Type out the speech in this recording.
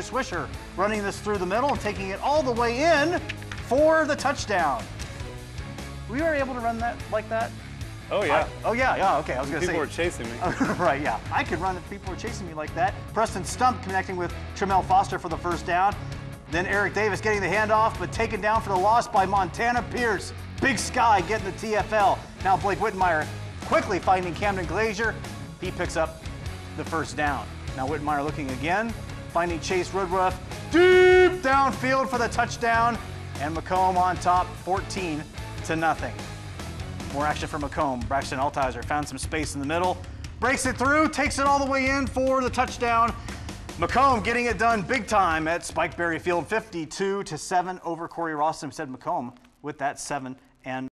Swisher running this through the middle and taking it all the way in for the touchdown. We were able to run that like that. Oh yeah. I- oh yeah, yeah. Okay, I was gonna People say. were chasing me. right, yeah. I could run if people were chasing me like that. Preston Stump connecting with Tremel Foster for the first down. Then Eric Davis getting the handoff, but taken down for the loss by Montana Pierce. Big Sky getting the TFL. Now Blake Whitmire quickly finding Camden Glazier. He picks up the first down. Now Whitmire looking again, finding Chase Woodruff deep downfield for the touchdown. And McComb on top, 14 to nothing. More action from McComb. Braxton Altizer found some space in the middle, breaks it through, takes it all the way in for the touchdown. McComb getting it done big time at Spikeberry Field, 52 to 7 over Cory-Rawson. Said McComb with that seven and